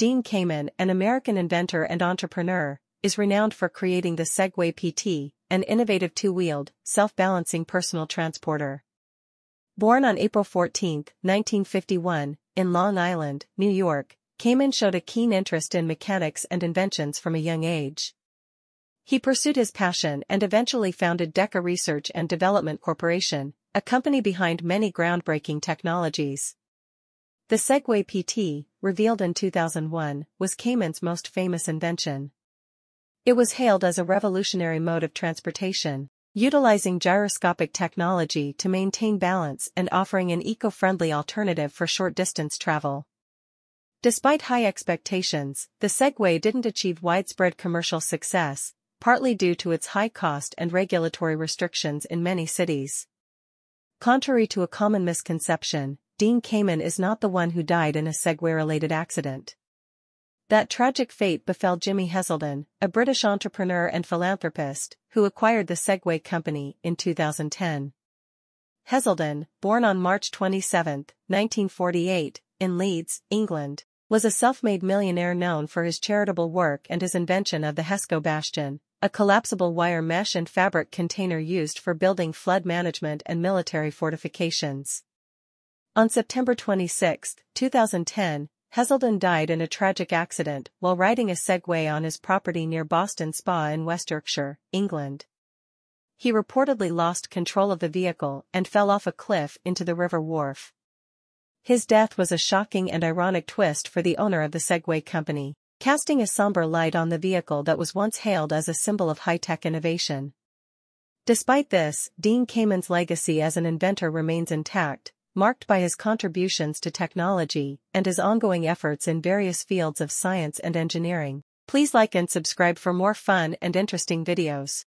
Dean Kamen, an American inventor and entrepreneur, is renowned for creating the Segway PT, an innovative two-wheeled, self-balancing personal transporter. Born on April 14, 1951, in Long Island, New York, Kamen showed a keen interest in mechanics and inventions from a young age. He pursued his passion and eventually founded DEKA Research and Development Corporation, a company behind many groundbreaking technologies. The Segway PT, revealed in 2001, was Kamen's most famous invention. It was hailed as a revolutionary mode of transportation, utilizing gyroscopic technology to maintain balance and offering an eco-friendly alternative for short-distance travel. Despite high expectations, the Segway didn't achieve widespread commercial success, partly due to its high cost and regulatory restrictions in many cities. Contrary to a common misconception, Dean Kamen is not the one who died in a Segway-related accident. That tragic fate befell Jimmy Heselden, a British entrepreneur and philanthropist, who acquired the Segway company in 2010. Heselden, born on March 27, 1948, in Leeds, England, was a self-made millionaire known for his charitable work and his invention of the Hesco Bastion, a collapsible wire mesh and fabric container used for building flood management and military fortifications. On September 26, 2010, Heselden died in a tragic accident while riding a Segway on his property near Boston Spa in West Yorkshire, England. He reportedly lost control of the vehicle and fell off a cliff into the River Wharfe. His death was a shocking and ironic twist for the owner of the Segway company, casting a somber light on the vehicle that was once hailed as a symbol of high-tech innovation. Despite this, Dean Kamen's legacy as an inventor remains intact, marked by his contributions to technology and his ongoing efforts in various fields of science and engineering. Please like and subscribe for more fun and interesting videos.